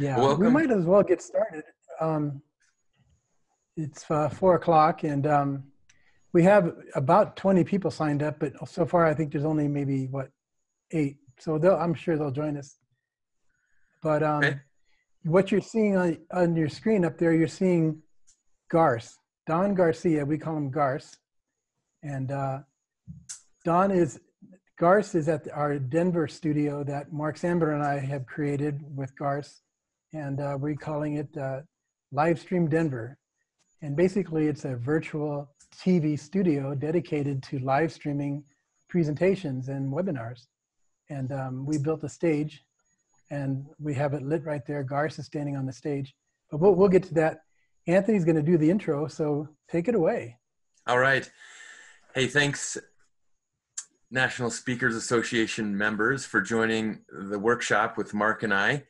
Yeah, Welcome. we might as well get started. Um, it's uh, four o'clock, and um, we have about 20 people signed up, but so far I think there's only maybe what eight. So I'm sure they'll join us. But um, okay. what you're seeing on, on your screen up there, you're seeing Garce, Don Garcia. We call him Garce, and uh, Don is Garce is at our Denver studio that Mark Sanborn and I have created with Garce, and uh, we're calling it uh, Livestream Denver. And basically, it's a virtual TV studio dedicated to live streaming presentations and webinars. And um, we built a stage and we have it lit right there. Garce is standing on the stage. But we'll, we'll get to that. Anthony's going to do the intro, so take it away. All right. Hey, thanks, National Speakers Association members, for joining the workshop with Mark and I.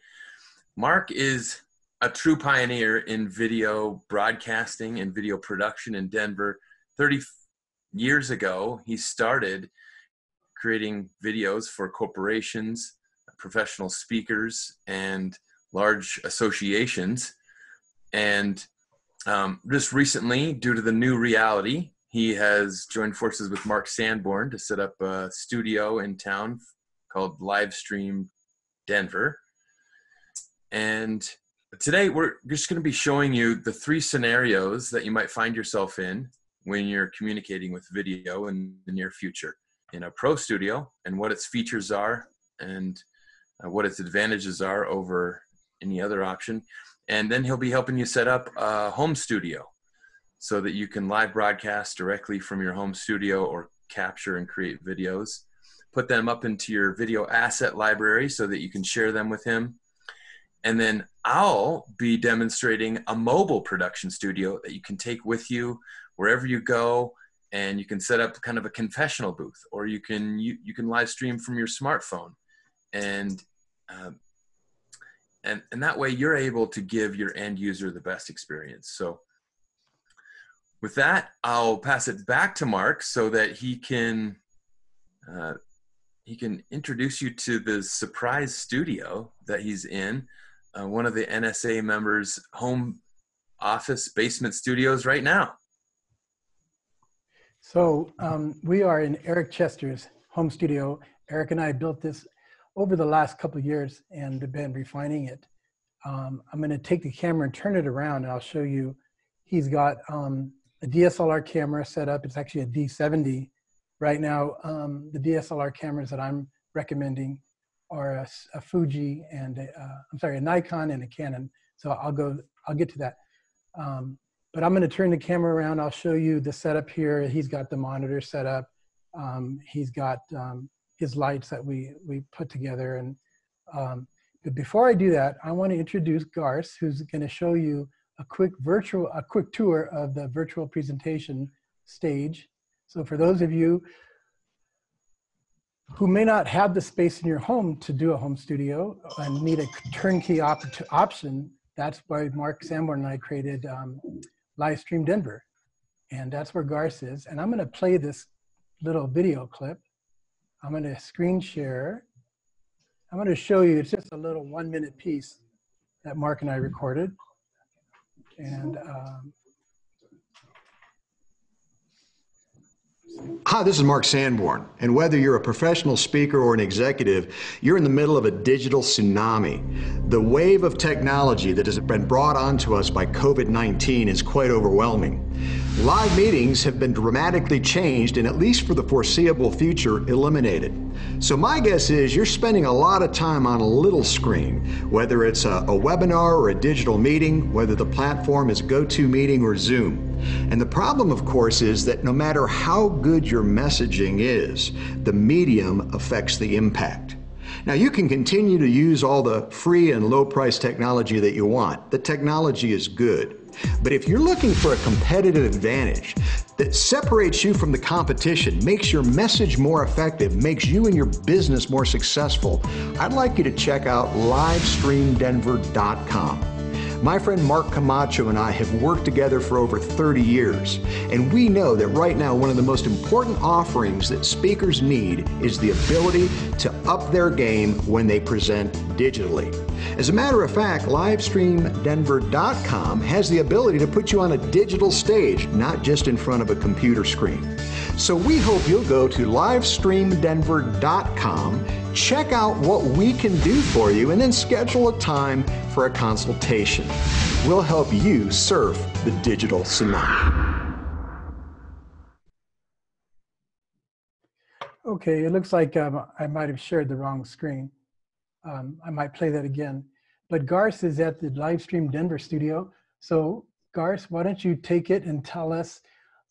Mark is a true pioneer in video broadcasting and video production in Denver. 30 years ago, he started creating videos for corporations, professional speakers, and large associations. And um, just recently, due to the new reality, he has joined forces with Mark Sanborn to set up a studio in town called Livestream Denver. And today we're just going to be showing you the three scenarios that you might find yourself in when you're communicating with video in the near future in a pro studio and what its features are and uh, what its advantages are over any other option. And then he'll be helping you set up a home studio so that you can live broadcast directly from your home studio or capture and create videos. Put them up into your video asset library so that you can share them with him and then I'll be demonstrating a mobile production studio that you can take with you wherever you go and you can set up kind of a confessional booth or you can you, you can live stream from your smartphone. And um, and and that way you're able to give your end user the best experience. So with that i'll pass it back to mark so that he can uh, he can introduce you to the surprise studio that he's in uh, one of the nsa members home office basement studios right now so um, we are in Eric Chester's home studio. Eric and I built this over the last couple of years and have been refining it. Um, I'm going to take the camera and turn it around and I'll show you. He's got um, a DSLR camera set up. It's actually a D70. Right now, um, the DSLR cameras that I'm recommending are a, a Fuji and i uh, I'm sorry, a Nikon and a Canon. So I'll go, I'll get to that. Um, but I'm going to turn the camera around. I'll show you the setup here. He's got the monitor set up. Um, he's got um, his lights that we, we put together. And um, but before I do that, I want to introduce Garce, who's going to show you a quick virtual, a quick tour of the virtual presentation stage. So for those of you who may not have the space in your home to do a home studio and need a turnkey op option, that's why Mark Sanborn and I created um, Livestream Denver. And that's where Garce is. And I'm gonna play this little video clip. I'm gonna screen share. I'm gonna show you, it's just a little one minute piece that Mark and I recorded. And um, Hi, this is Mark Sanborn. And whether you're a professional speaker or an executive, you're in the middle of a digital tsunami. The wave of technology that has been brought onto us by COVID 19 is quite overwhelming. Live meetings have been dramatically changed and, at least for the foreseeable future, eliminated. So, my guess is you're spending a lot of time on a little screen, whether it's a, a webinar or a digital meeting, whether the platform is GoToMeeting or Zoom. And the problem, of course, is that no matter how good your messaging is, the medium affects the impact. Now, you can continue to use all the free and low price technology that you want. The technology is good. But if you're looking for a competitive advantage that separates you from the competition, makes your message more effective, makes you and your business more successful, I'd like you to check out livestreamdenver.com. My friend Mark Camacho and I have worked together for over 30 years, and we know that right now one of the most important offerings that speakers need is the ability to up their game when they present digitally. As a matter of fact, LivestreamDenver.com has the ability to put you on a digital stage, not just in front of a computer screen. So we hope you'll go to LivestreamDenver.com, check out what we can do for you, and then schedule a time for a consultation. We'll help you surf the digital tsunami. Okay, it looks like um, I might have shared the wrong screen. Um, I might play that again. But Garce is at the Livestream Denver studio. So Garce, why don't you take it and tell us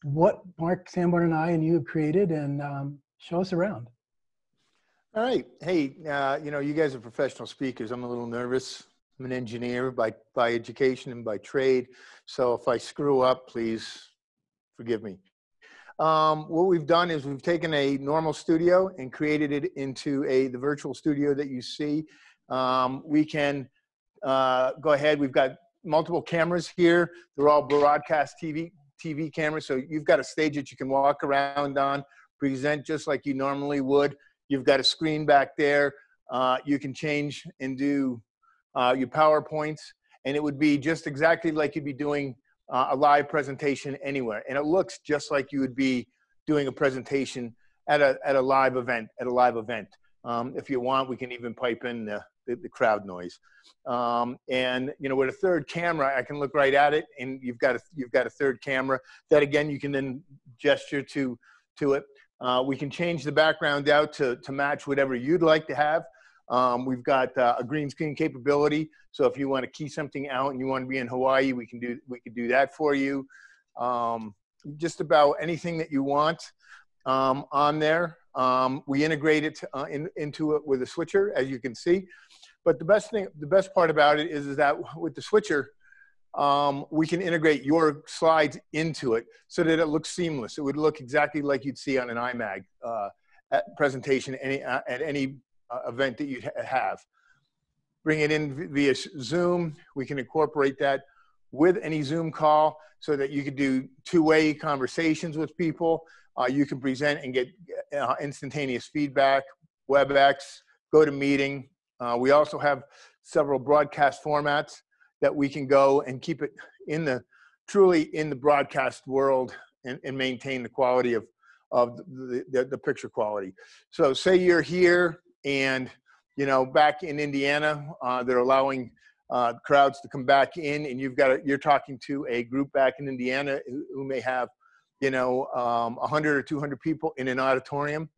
what Mark Sanborn and I and you have created and um, show us around. All right. Hey, uh, you know, you guys are professional speakers. I'm a little nervous. I'm an engineer by, by education and by trade. So if I screw up, please forgive me. Um, what we've done is we've taken a normal studio and created it into a the virtual studio that you see. Um, we can uh, go ahead. We've got multiple cameras here. They're all broadcast TV TV cameras. So you've got a stage that you can walk around on, present just like you normally would. You've got a screen back there. Uh, you can change and do uh, your PowerPoints, and it would be just exactly like you'd be doing uh, a live presentation anywhere. And it looks just like you would be doing a presentation at a, at a live event, at a live event. Um, if you want, we can even pipe in the, the, the crowd noise. Um, and you know, with a third camera, I can look right at it, and you've got a you've got a third camera that again you can then gesture to to it. Uh, we can change the background out to to match whatever you'd like to have. Um, we've got uh, a green screen capability, so if you want to key something out and you want to be in Hawaii, we can do we can do that for you. Um, just about anything that you want um, on there. Um, we integrate it uh, in, into it with a switcher, as you can see. But the best thing, the best part about it is, is that with the switcher, um, we can integrate your slides into it so that it looks seamless. It would look exactly like you'd see on an IMAG uh, presentation any, uh, at any uh, event that you have. Bring it in via Zoom. We can incorporate that with any Zoom call so that you could do two-way conversations with people. Uh, you can present and get uh, instantaneous feedback, WebEx, GoToMeeting, uh, we also have several broadcast formats that we can go and keep it in the truly in the broadcast world and, and maintain the quality of of the, the, the, picture quality. So say you're here and you know back in Indiana, uh, they're allowing uh, crowds to come back in, and you've got a, you're talking to a group back in Indiana who, who may have you know um, 100 or 200 people in an auditorium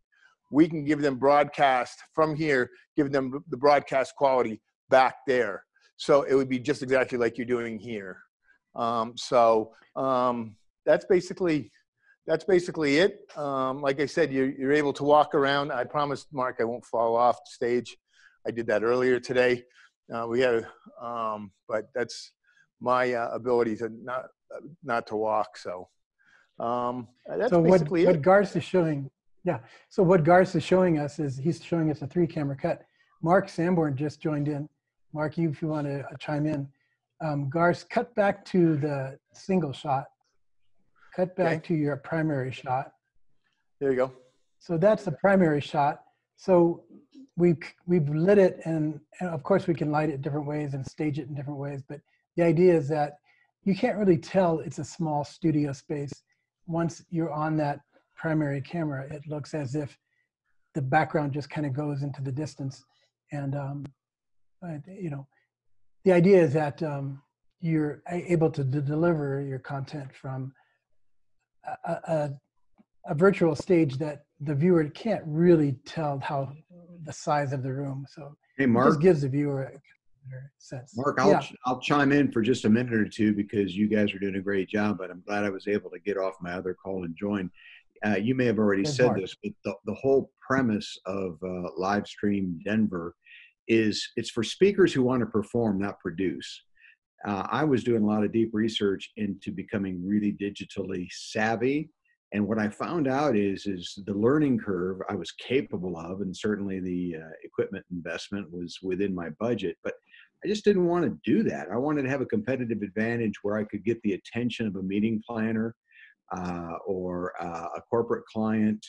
we can give them broadcast from here, give them the broadcast quality back there. So it would be just exactly like you're doing here. Um, so um, that's basically that's basically it. Um, like I said, you're, you're able to walk around. I promised Mark I won't fall off stage. I did that earlier today. Uh, we had, um, but that's my uh, ability to not not to walk. So um, that's so basically what, it. what Garce is showing yeah. So what Garce is showing us is he's showing us a three camera cut. Mark Sanborn just joined in. Mark, you if you want to uh, chime in. Um, Garce, cut back to the single shot. Cut back okay. to your primary shot. There you go. So that's the primary shot. So we've we've lit it, and, and of course we can light it different ways and stage it in different ways. But the idea is that you can't really tell it's a small studio space once you're on that primary camera, it looks as if the background just kind of goes into the distance. And, um, you know, the idea is that um, you're able to deliver your content from a, a, a, virtual stage that the viewer can't really tell how the size of the room. So hey, Mark, it just gives the viewer a sense. Mark, I'll, yeah. I'll chime in for just a minute or two because you guys are doing a great job, but I'm glad I was able to get off my other call and join. Uh, you may have already said hard. this, but the, the whole premise of uh, Livestream Denver is it's for speakers who want to perform, not produce. Uh, I was doing a lot of deep research into becoming really digitally savvy. And what I found out is, is the learning curve I was capable of, and certainly the uh, equipment investment was within my budget. But I just didn't want to do that. I wanted to have a competitive advantage where I could get the attention of a meeting planner uh, or uh, a corporate client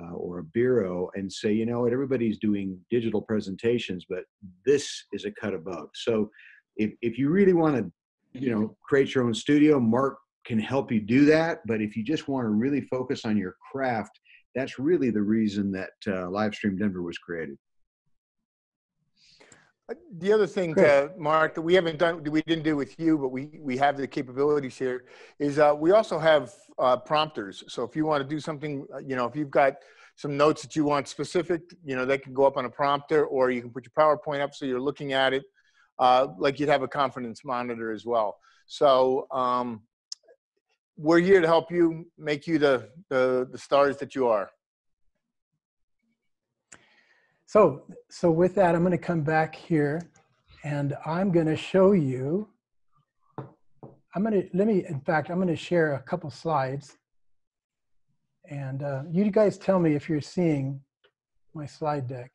uh, or a bureau and say, you know what, everybody's doing digital presentations, but this is a cut above. So if, if you really want to, you know, create your own studio, Mark can help you do that. But if you just want to really focus on your craft, that's really the reason that uh, Livestream Denver was created. The other thing, uh, Mark, that we haven't done, we didn't do with you, but we, we have the capabilities here, is uh, we also have uh, prompters. So if you want to do something, uh, you know, if you've got some notes that you want specific, you know, they can go up on a prompter, or you can put your PowerPoint up so you're looking at it, uh, like you'd have a confidence monitor as well. So um, we're here to help you make you the, the, the stars that you are. So, so with that, I'm going to come back here and I'm going to show you, I'm going to, let me, in fact, I'm going to share a couple slides. And uh, you guys tell me if you're seeing my slide deck,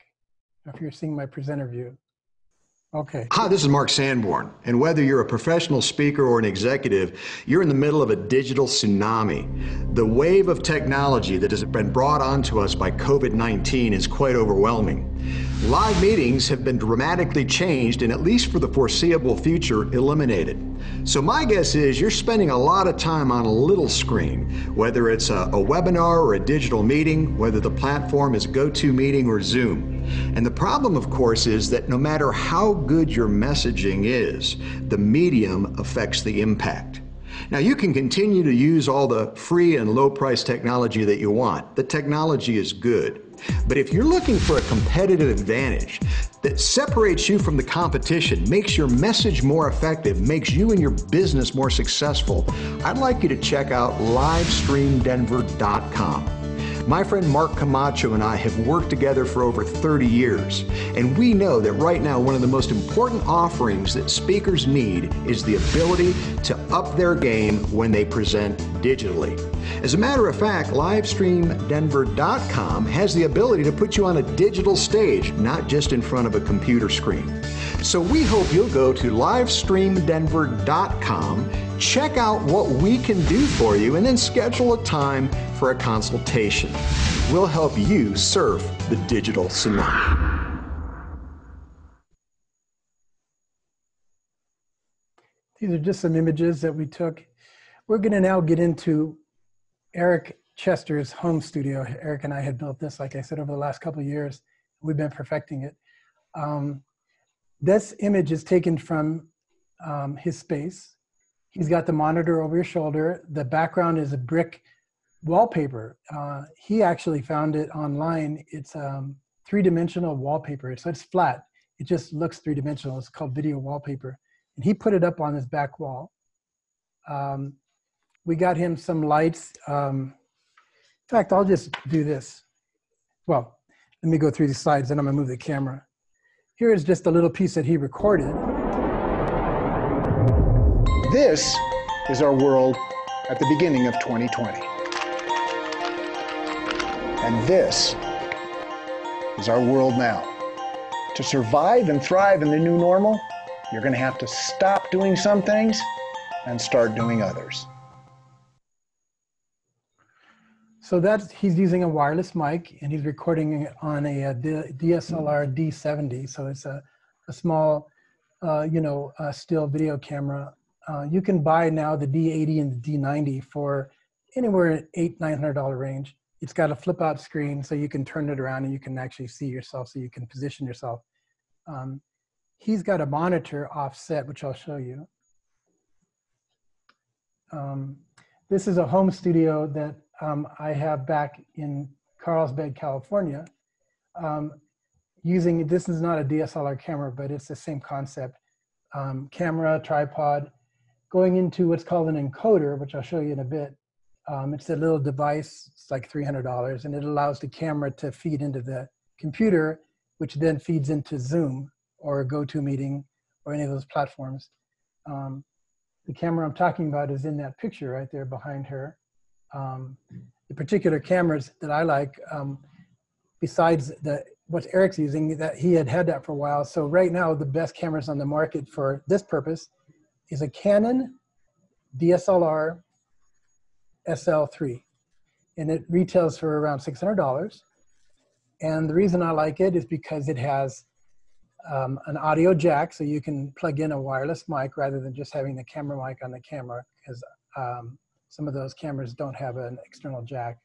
if you're seeing my presenter view. Okay. Hi, this is Mark Sanborn. And whether you're a professional speaker or an executive, you're in the middle of a digital tsunami. The wave of technology that has been brought onto us by COVID 19 is quite overwhelming. Live meetings have been dramatically changed and, at least for the foreseeable future, eliminated. So, my guess is you're spending a lot of time on a little screen, whether it's a, a webinar or a digital meeting, whether the platform is GoToMeeting or Zoom. And the problem, of course, is that no matter how good your messaging is, the medium affects the impact. Now, you can continue to use all the free and low price technology that you want. The technology is good. But if you're looking for a competitive advantage that separates you from the competition, makes your message more effective, makes you and your business more successful, I'd like you to check out livestreamdenver.com. My friend Mark Camacho and I have worked together for over 30 years, and we know that right now one of the most important offerings that speakers need is the ability to up their game when they present digitally. As a matter of fact, LivestreamDenver.com has the ability to put you on a digital stage, not just in front of a computer screen. So we hope you'll go to LivestreamDenver.com, check out what we can do for you, and then schedule a time for a consultation. We'll help you surf the digital tsunami. These are just some images that we took. We're going to now get into Eric Chester's home studio. Eric and I had built this, like I said, over the last couple of years. We've been perfecting it. Um, this image is taken from um, his space. He's got the monitor over your shoulder. The background is a brick wallpaper. Uh, he actually found it online. It's um, three-dimensional wallpaper. So it's flat. It just looks three-dimensional. It's called video wallpaper. And he put it up on his back wall. Um, we got him some lights. Um, in fact, I'll just do this. Well, let me go through these slides, then I'm gonna move the camera. Here is just a little piece that he recorded. This is our world at the beginning of 2020. And this is our world now. To survive and thrive in the new normal, you're going to have to stop doing some things and start doing others. So that's he's using a wireless mic and he's recording on a, a DSLR D70. So it's a, a small, uh, you know, uh, still video camera. Uh, you can buy now the D80 and the D90 for anywhere eight nine hundred dollar range it's got a flip out screen so you can turn it around and you can actually see yourself so you can position yourself. Um, he's got a monitor offset, which I'll show you. Um, this is a home studio that um, I have back in Carlsbad, California. Um, using, this is not a DSLR camera, but it's the same concept. Um, camera, tripod, going into what's called an encoder, which I'll show you in a bit. Um, it's a little device, it's like $300, and it allows the camera to feed into the computer, which then feeds into Zoom or GoToMeeting or any of those platforms. Um, the camera I'm talking about is in that picture right there behind her. Um, the particular cameras that I like, um, besides the, what Eric's using, that he had had that for a while. So right now, the best cameras on the market for this purpose is a Canon DSLR SL3. And it retails for around $600. And the reason I like it is because it has um, an audio jack, so you can plug in a wireless mic rather than just having the camera mic on the camera, because um, some of those cameras don't have an external jack.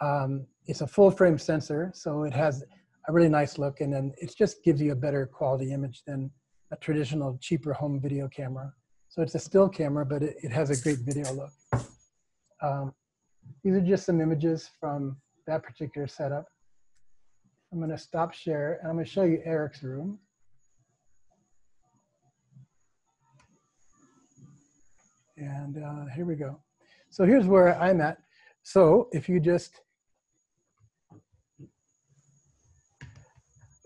Um, it's a full frame sensor, so it has a really nice look, and then it just gives you a better quality image than a traditional cheaper home video camera. So it's a still camera, but it, it has a great video look. Um, these are just some images from that particular setup. I'm going to stop share and I'm going to show you Eric's room. And uh, here we go. So here's where I'm at. So if you just,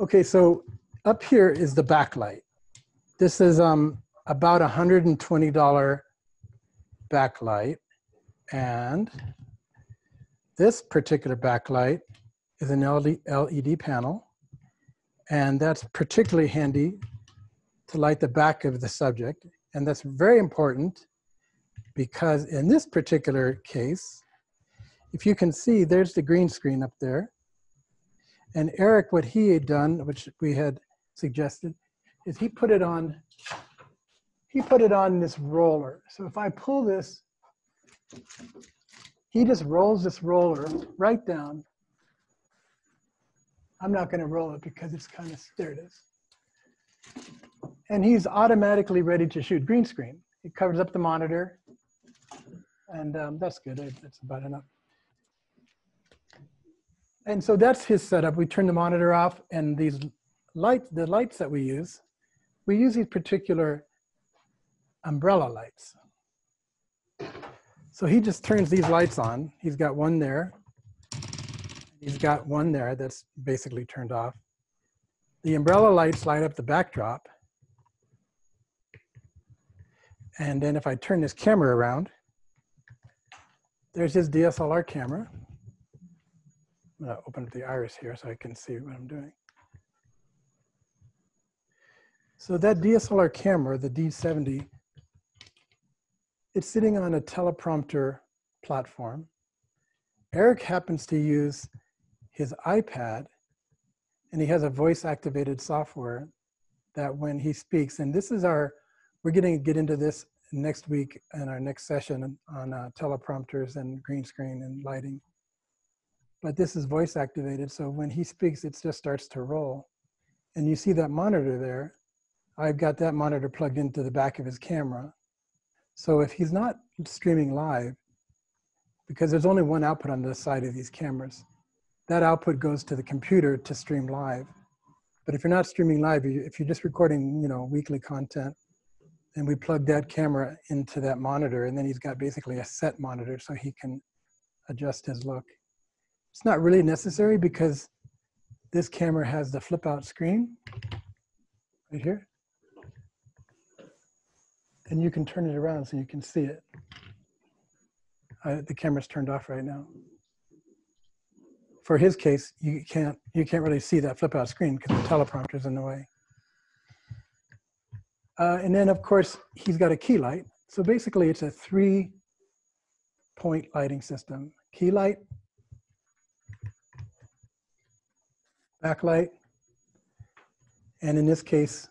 okay, so up here is the backlight. This is um, about a $120 backlight. And this particular backlight is an LED panel. And that's particularly handy to light the back of the subject. And that's very important because in this particular case, if you can see, there's the green screen up there. And Eric, what he had done, which we had suggested, is he put it on, he put it on this roller. So if I pull this, he just rolls this roller right down I'm not going to roll it because it's kind of, there it is. And he's automatically ready to shoot green screen. It covers up the monitor and um, that's good. That's about enough. And so that's his setup. We turn the monitor off and these lights, the lights that we use, we use these particular umbrella lights. So he just turns these lights on. He's got one there He's got one there that's basically turned off. The umbrella lights light up the backdrop. And then if I turn this camera around, there's his DSLR camera. I'm gonna open up the iris here so I can see what I'm doing. So that DSLR camera, the D70, it's sitting on a teleprompter platform. Eric happens to use his iPad and he has a voice activated software that when he speaks, and this is our, we're getting get into this next week in our next session on uh, teleprompters and green screen and lighting. But this is voice activated, so when he speaks, it just starts to roll. And you see that monitor there. I've got that monitor plugged into the back of his camera. So if he's not streaming live, because there's only one output on the side of these cameras, that output goes to the computer to stream live. But if you're not streaming live, if you're just recording, you know, weekly content, and we plug that camera into that monitor, and then he's got basically a set monitor so he can adjust his look. It's not really necessary because this camera has the flip out screen right here. And you can turn it around so you can see it. The camera's turned off right now for his case, you can't you can't really see that flip out screen because the teleprompter's in the way. Uh, and then of course he's got a key light. So basically it's a three point lighting system. Key light, backlight, and in this case,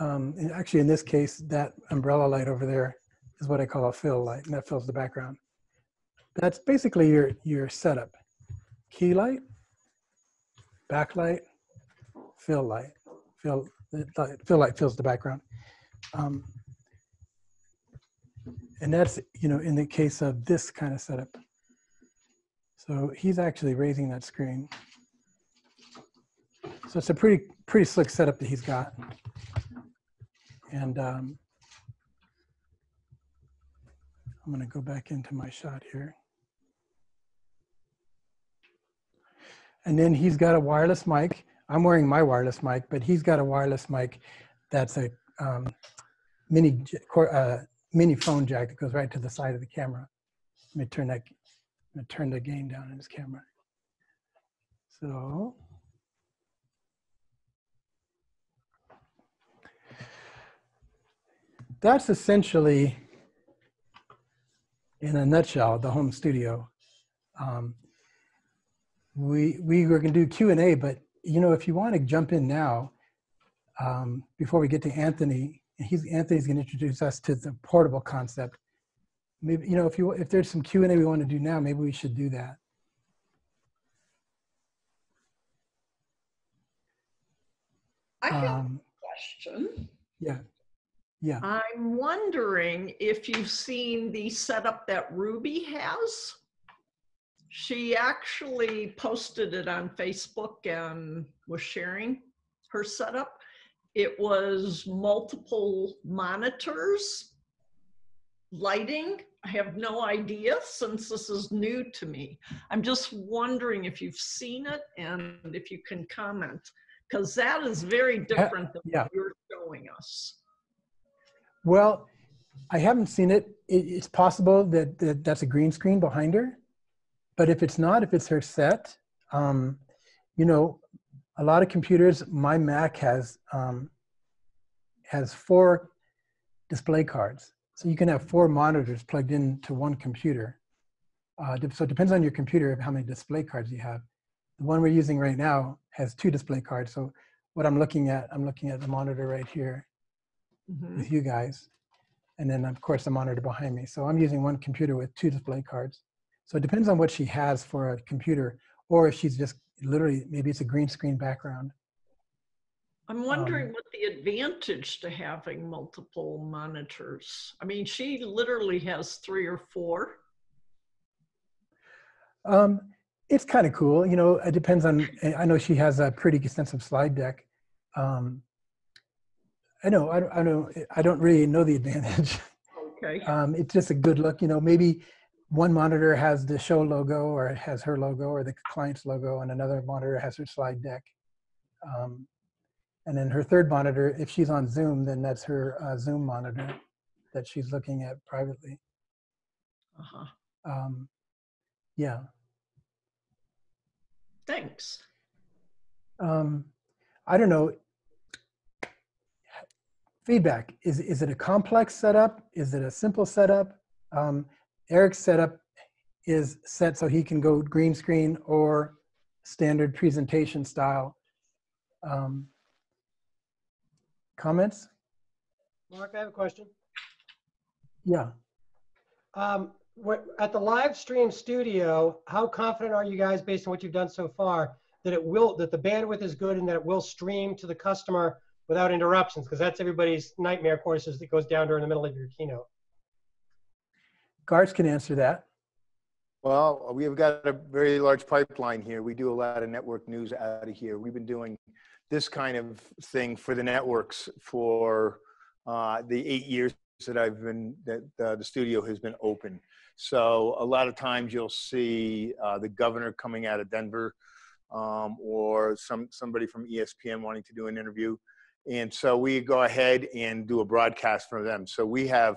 um, actually in this case, that umbrella light over there is what I call a fill light, and that fills the background. That's basically your, your setup key light, backlight, fill light. Fill, fill light fills the background. Um, and that's, you know, in the case of this kind of setup. So he's actually raising that screen. So it's a pretty, pretty slick setup that he's got. And um, I'm gonna go back into my shot here. And then he's got a wireless mic. I'm wearing my wireless mic, but he's got a wireless mic that's a um, mini uh, mini phone jack that goes right to the side of the camera. Let me turn that. Let me turn the gain down in his camera. So that's essentially, in a nutshell, the home studio. Um, we we were going to do Q and A, but you know, if you want to jump in now, um, before we get to Anthony, he's Anthony's going to introduce us to the portable concept. Maybe you know, if you if there's some Q and A we want to do now, maybe we should do that. I have um, a question. Yeah. Yeah. I'm wondering if you've seen the setup that Ruby has. She actually posted it on Facebook and was sharing her setup. It was multiple monitors, lighting. I have no idea since this is new to me. I'm just wondering if you've seen it and if you can comment, because that is very different than yeah. what you're showing us. Well, I haven't seen it. It's possible that, that that's a green screen behind her. But if it's not, if it's her set, um, you know, a lot of computers, my Mac has, um, has four display cards. So you can have four monitors plugged into one computer. Uh, so it depends on your computer how many display cards you have. The one we're using right now has two display cards. So what I'm looking at, I'm looking at the monitor right here mm-hmm. with you guys. And then of course the monitor behind me. So I'm using one computer with two display cards. So it depends on what she has for a computer or if she's just literally, maybe it's a green screen background. I'm wondering um, what the advantage to having multiple monitors. I mean, she literally has three or four. Um, it's kind of cool. You know, it depends on, I know she has a pretty extensive slide deck. Um, I know. I, I know. I don't really know the advantage. Okay. Um, it's just a good look. You know, maybe one monitor has the show logo or it has her logo or the client's logo, and another monitor has her slide deck. Um, and then her third monitor, if she's on Zoom, then that's her uh, Zoom monitor that she's looking at privately. Uh-huh. Um, yeah. Thanks. Um, I don't know feedback. Is, is it a complex setup? Is it a simple setup? Um, Eric's setup is set so he can go green screen or standard presentation style. Um, comments? Mark, I have a question. Yeah. Um, what, at the live stream studio, how confident are you guys, based on what you've done so far, that it will, that the bandwidth is good and that it will stream to the customer without interruptions? Because that's everybody's nightmare courses that goes down during the middle of your keynote. Garce can answer that. Well, we've got a very large pipeline here. We do a lot of network news out of here. We've been doing this kind of thing for the networks for uh, the eight years that I've been that uh, the studio has been open. So a lot of times you'll see uh, the governor coming out of Denver, um, or some somebody from ESPN wanting to do an interview. And so we go ahead and do a broadcast for them. So we have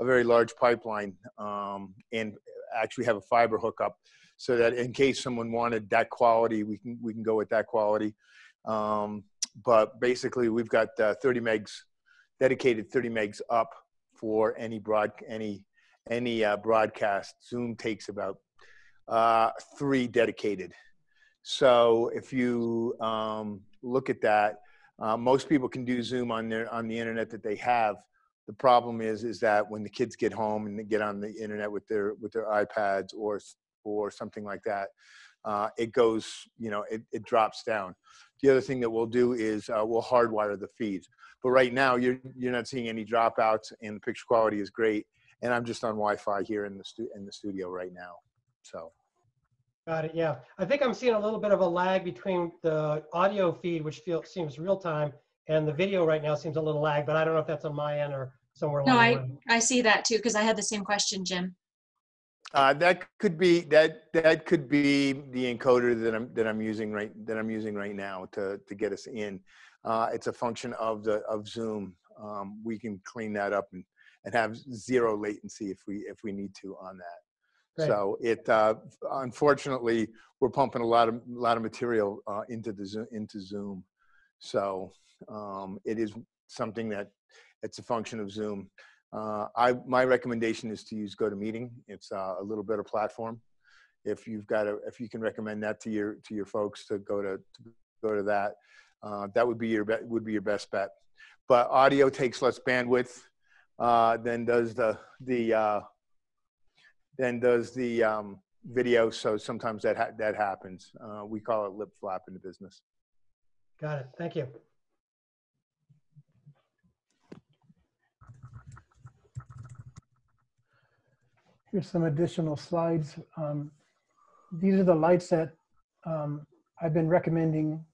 a very large pipeline um, and actually have a fiber hookup so that in case someone wanted that quality, we can, we can go with that quality. Um, but basically we've got uh, 30 megs, dedicated 30 megs up for any broad, any, any uh, broadcast. Zoom takes about uh, three dedicated. So if you um, look at that, uh, most people can do Zoom on their on the internet that they have. The problem is is that when the kids get home and they get on the internet with their with their iPads or or something like that, uh, it goes you know it, it drops down. The other thing that we'll do is uh, we'll hardwire the feeds. But right now you're you're not seeing any dropouts and the picture quality is great. And I'm just on Wi-Fi here in the stu- in the studio right now. So. Got it. Yeah, I think I'm seeing a little bit of a lag between the audio feed, which feels seems real time, and the video right now seems a little lag. But I don't know if that's on my end or somewhere. No, I I see that too because I had the same question, Jim. Uh, that could be that that could be the encoder that I'm that I'm using right that I'm using right now to to get us in. Uh, it's a function of the of Zoom. Um, we can clean that up and and have zero latency if we if we need to on that. So it uh, unfortunately we're pumping a lot of a lot of material uh, into the Zoom, into Zoom. So um, it is something that it's a function of Zoom. Uh, I my recommendation is to use GoToMeeting. It's uh, a little better platform. If you've got a, if you can recommend that to your to your folks to go to, to go to that, uh, that would be your be- would be your best bet. But audio takes less bandwidth uh, than does the the than does the um, video. So sometimes that ha- that happens. Uh, we call it lip flap in the business. Got it. Thank you. Here's some additional slides. Um, these are the lights that um, I've been recommending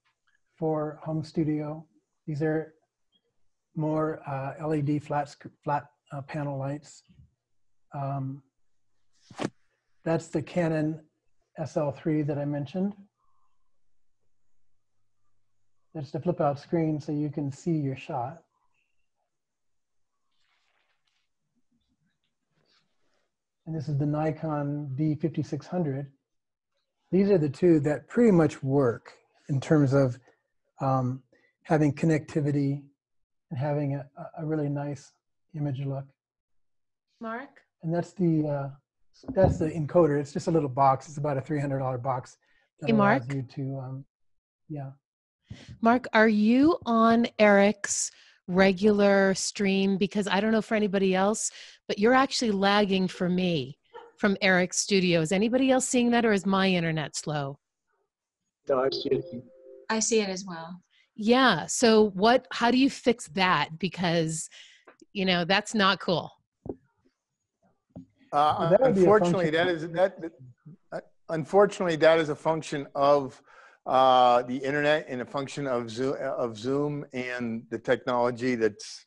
for home studio. These are more uh, LED flat, flat uh, panel lights. Um, that's the Canon SL3 that I mentioned. That's the flip out screen so you can see your shot. and this is the Nikon D5600. These are the two that pretty much work in terms of um, having connectivity and having a, a really nice image look. Mark? And that's the uh, that's the encoder. It's just a little box. It's about a three hundred dollar box that Hey, allows you to um, yeah. Mark, are you on Eric's regular stream? Because I don't know for anybody else, but you're actually lagging for me from Eric's studio. Is anybody else seeing that or is my internet slow? No, I see it. I see it as well. Yeah. So what how do you fix that? Because you know, that's not cool. Uh, that would be a unfortunately, that is that. that- uh, Unfortunately, that is a function of uh, the internet and a function of Zoom, of Zoom and the technology that's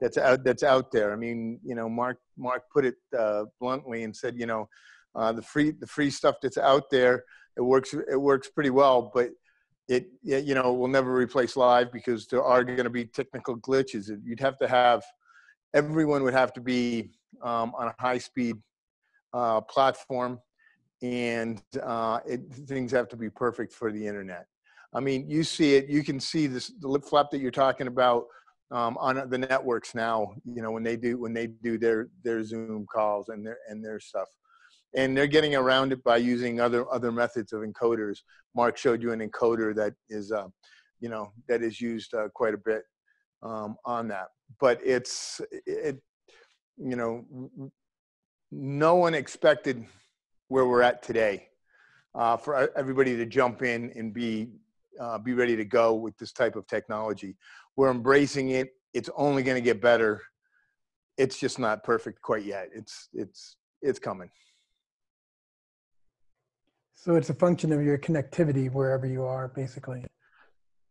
that's out that's out there. I mean, you know, Mark Mark put it uh, bluntly and said, you know, uh, the free the free stuff that's out there it works it works pretty well, but it it, you know will never replace live because there are going to be technical glitches. You'd have to have everyone would have to be um, on a high speed uh, platform and uh, it, things have to be perfect for the internet. I mean, you see it, you can see this, the lip flap that you're talking about um, on the networks now, you know, when they do, when they do their, their Zoom calls and their, and their stuff. And they're getting around it by using other, other methods of encoders. Mark showed you an encoder that is, uh, you know, that is used uh, quite a bit um, on that. But it's, it, you know, no one expected where we're at today uh, for everybody to jump in and be uh, be ready to go with this type of technology. We're embracing it. It's only going to get better. It's just not perfect quite yet. It's it's it's coming. So it's a function of your connectivity wherever you are, basically.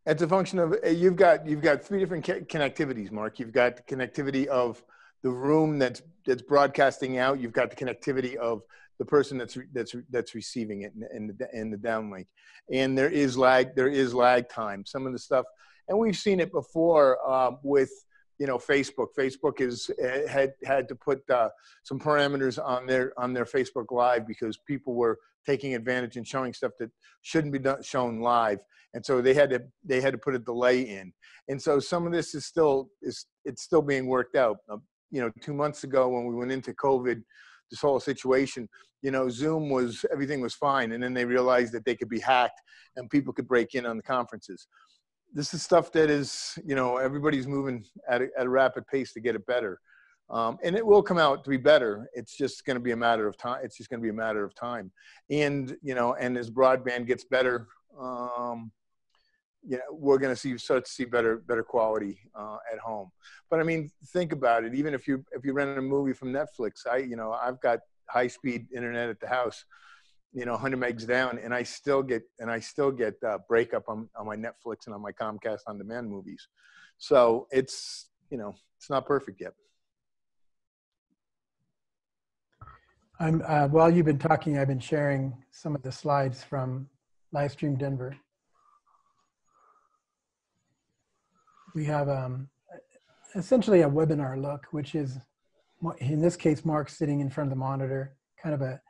It's a function of uh, you've got you've got three different connectivities, Mark. You've got the connectivity of the room that's that's broadcasting out. You've got the connectivity of the person that's that's that's receiving it in the in the downlink, and there is lag. There is lag time. Some of the stuff, and we've seen it before um, with you know Facebook. Facebook is uh, had had to put uh, some parameters on their on their Facebook Live because people were taking advantage and showing stuff that shouldn't be done, shown live, and so they had to they had to put a delay in. And so some of this is still is it's still being worked out. You know, two months ago when we went into COVID, this whole situation, you know, Zoom was everything was fine, and then they realized that they could be hacked and people could break in on the conferences. This is stuff that is, you know, everybody's moving at a, at a rapid pace to get it better, um, and it will come out to be better. It's just going to be a matter of time. It's just going to be a matter of time, and you know, and as broadband gets better. Um, you know, we're going to see start to see better better quality uh, at home. But I mean, think about it. Even if you if you rent a movie from Netflix, I you know I've got high speed internet at the house, you know, 100 megs down, and I still get and I still get uh, breakup on on my Netflix and on my Comcast on demand movies. So it's you know it's not perfect yet. I'm uh, while you've been talking, I've been sharing some of the slides from Livestream Denver. We have um, essentially a webinar look, which is, in this case, Mark sitting in front of the monitor, kind of a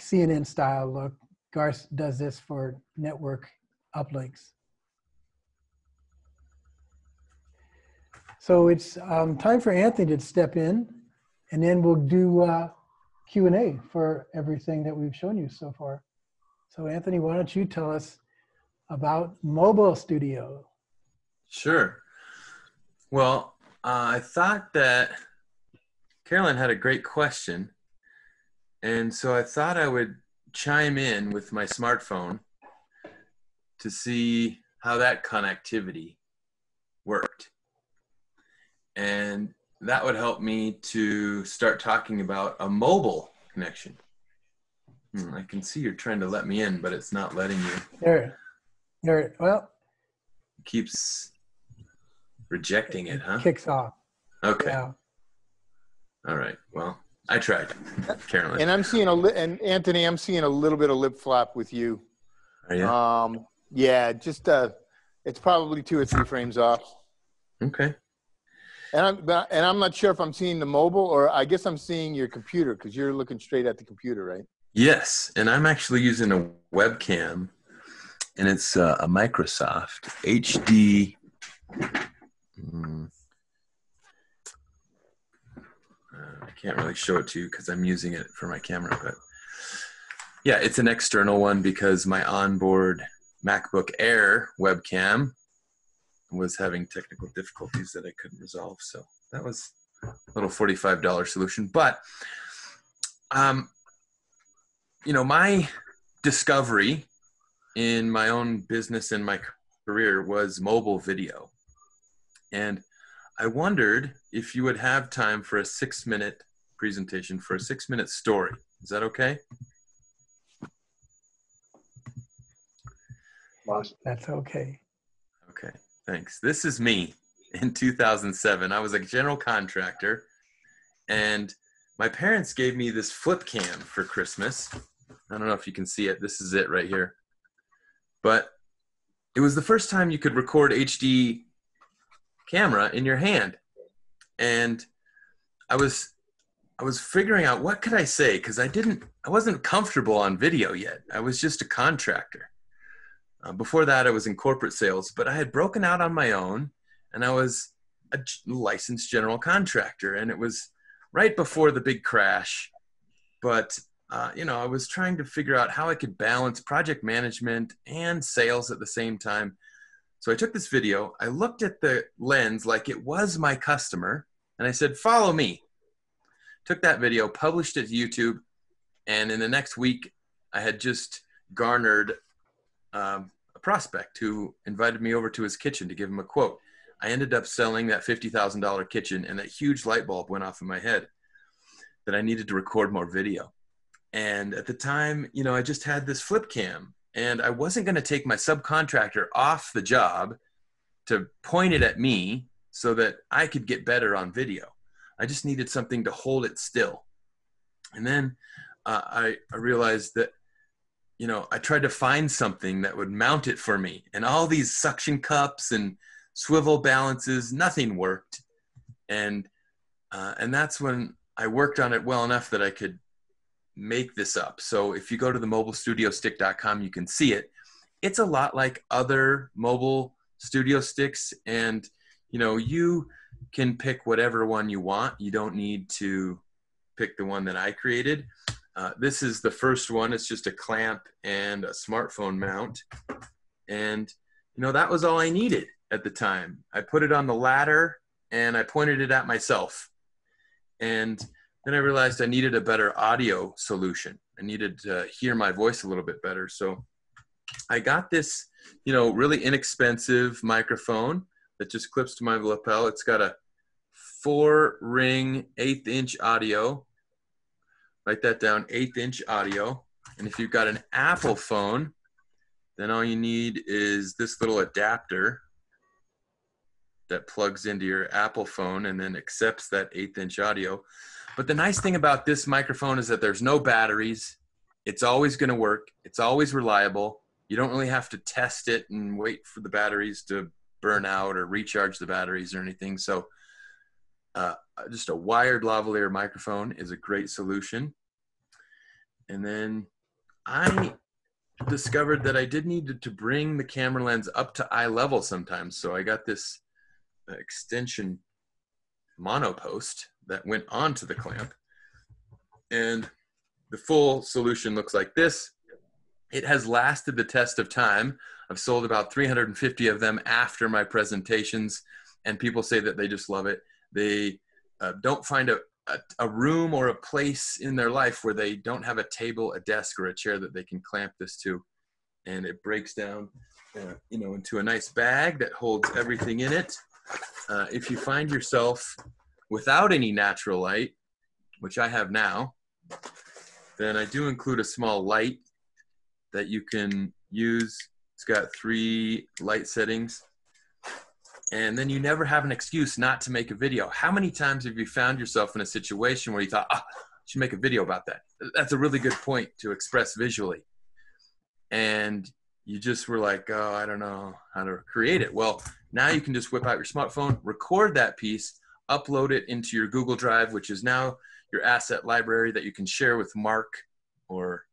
CNN style look. Garce does this for network uplinks. So it's um, time for Anthony to step in, and then we'll do uh, Q and A for everything that we've shown you so far. So Anthony, why don't you tell us about Mobile Studio? Sure. Well, uh, I thought that Carolyn had a great question, and so I thought I would chime in with my smartphone to see how that connectivity worked. And that would help me to start talking about a mobile connection. Hmm, I can see you're trying to let me in, but it's not letting you. There, there. Well, keeps rejecting it, huh? Kicks off. Okay. Yeah. All right. Well, I tried, Carolyn. And I'm seeing a li- and Anthony, I'm seeing a little bit of lip flap with you. Are you? Um, yeah, just uh, it's probably two or three frames off. Okay. And I'm and I'm not sure if I'm seeing the mobile or I guess I'm seeing your computer because you're looking straight at the computer, right? Yes, and I'm actually using a webcam, and it's uh, a Microsoft HD. Mm, uh, I can't really show it to you because I'm using it for my camera, but yeah, it's an external one because my onboard MacBook Air webcam was having technical difficulties that I couldn't resolve. So that was a little $45 solution. But, um, you know, my discovery in my own business and my career was mobile video. And I wondered if you would have time for a six minute presentation for a six minute story. Is that okay? That's okay. Okay. Thanks. This is me in 2007. I was a general contractor, and my parents gave me this flip cam for Christmas. I don't know if you can see it. This is it right here. But it was the first time you could record HD camera in your hand. And I was I was figuring out what could I say because I didn't I wasn't comfortable on video yet. I was just a contractor. Uh, before that, I was in corporate sales, but I had broken out on my own and I was a licensed general contractor. And it was right before the big crash. But, uh, you know, I was trying to figure out how I could balance project management and sales at the same time. So I took this video, I looked at the lens like it was my customer, and I said, Follow me. Took that video, published it to YouTube, and in the next week, I had just garnered um, a prospect who invited me over to his kitchen to give him a quote. I ended up selling that $50,000 kitchen, and that huge light bulb went off in my head that I needed to record more video. And at the time, you know, I just had this flip cam, and I wasn't going to take my subcontractor off the job to point it at me so that I could get better on video. I just needed something to hold it still. And then uh, I, I realized that you know, I tried to find something that would mount it for me. And all these suction cups and swivel balances, nothing worked. And uh, and that's when I worked on it well enough that I could make this up. So if you go to the mobilestudiosstick.com, you can see it. It's a lot like other mobile studio sticks, and you know, you can pick whatever one you want. You don't need to pick the one that I created. Uh, this is the first one. It's just a clamp and a smartphone mount. And, you know, that was all I needed at the time. I put it on the ladder and I pointed it at myself. And then I realized I needed a better audio solution. I needed to hear my voice a little bit better. So I got this, you know, really inexpensive microphone that just clips to my lapel. It's got a four ring, eighth inch audio write that down, eighth inch audio. And if you've got an Apple phone, then all you need is this little adapter that plugs into your Apple phone and then accepts that eighth inch audio. But the nice thing about this microphone is that there's no batteries. It's always going to work. It's always reliable. You don't really have to test it and wait for the batteries to burn out or recharge the batteries or anything. So uh, just a wired lavalier microphone is a great solution. And then I discovered that I did need to bring the camera lens up to eye level sometimes. So I got this extension monopost that went onto the clamp. And the full solution looks like this. It has lasted the test of time. I've sold about 350 of them after my presentations, and people say that they just love it. They uh, don't find a, a, a, room or a place in their life where they don't have a table, a desk, or a chair that they can clamp this to. And it breaks down, uh, you know, into a nice bag that holds everything in it. Uh, if you find yourself without any natural light, which I have now, then I do include a small light that you can use. It's got three light settings. And then you never have an excuse not to make a video. How many times have you found yourself in a situation where you thought, ah, I should make a video about that? That's a really good point to express visually. And you just were like, oh, I don't know how to create it. Well, now you can just whip out your smartphone, record that piece, upload it into your Google Drive, which is now your asset library that you can share with Mark or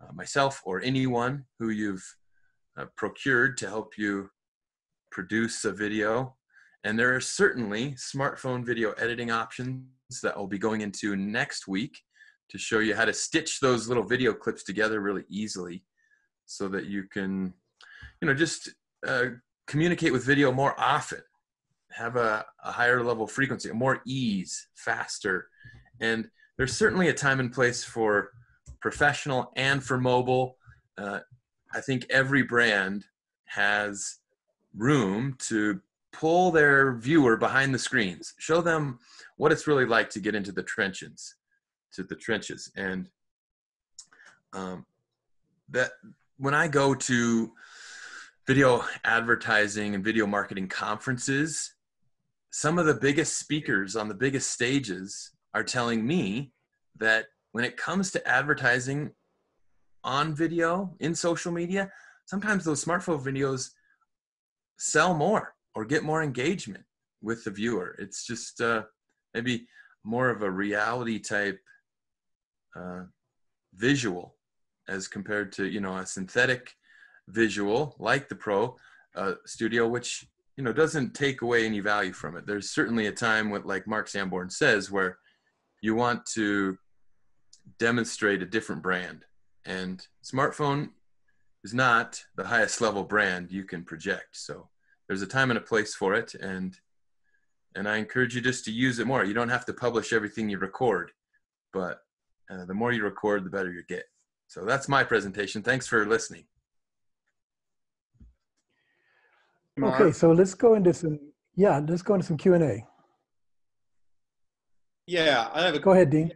uh, myself or anyone who you've uh, procured to help you produce a video. And there are certainly smartphone video editing options that I'll be going into next week to show you how to stitch those little video clips together really easily so that you can, you know, just uh, communicate with video more often, have a, a higher level frequency, more ease, faster. And there's certainly a time and place for professional and for mobile. Uh, I think every brand has room to pull their viewer behind the screens, show them what it's really like to get into the trenches, to the trenches. And um, that when I go to video advertising and video marketing conferences, some of the biggest speakers on the biggest stages are telling me that when it comes to advertising on video in social media, sometimes those smartphone videos sell more or get more engagement with the viewer. It's just uh, maybe more of a reality type uh, visual as compared to you know a synthetic visual like the Pro uh, Studio, which you know doesn't take away any value from it. There's certainly a time with like Mark Sanborn says where you want to demonstrate a different brand. And smartphone is not the highest level brand you can project. So there's a time and a place for it. And and I encourage you just to use it more. You don't have to publish everything you record, but uh, the more you record, the better you get. So that's my presentation. Thanks for listening. Okay, so let's go into some, yeah, let's go into some Q&A. Yeah, I have a. Go ahead, Dean.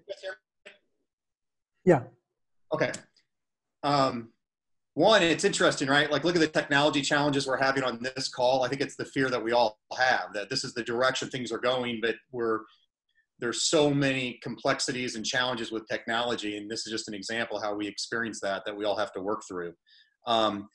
Yeah. Okay. Um, one, it's interesting, right? Like, look at the technology challenges we're having on this call. I think it's the fear that we all have that this is the direction things are going, but we're there's so many complexities and challenges with technology, and this is just an example how we experience that that we all have to work through. Um,